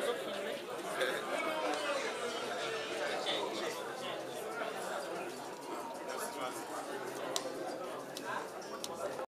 filmy.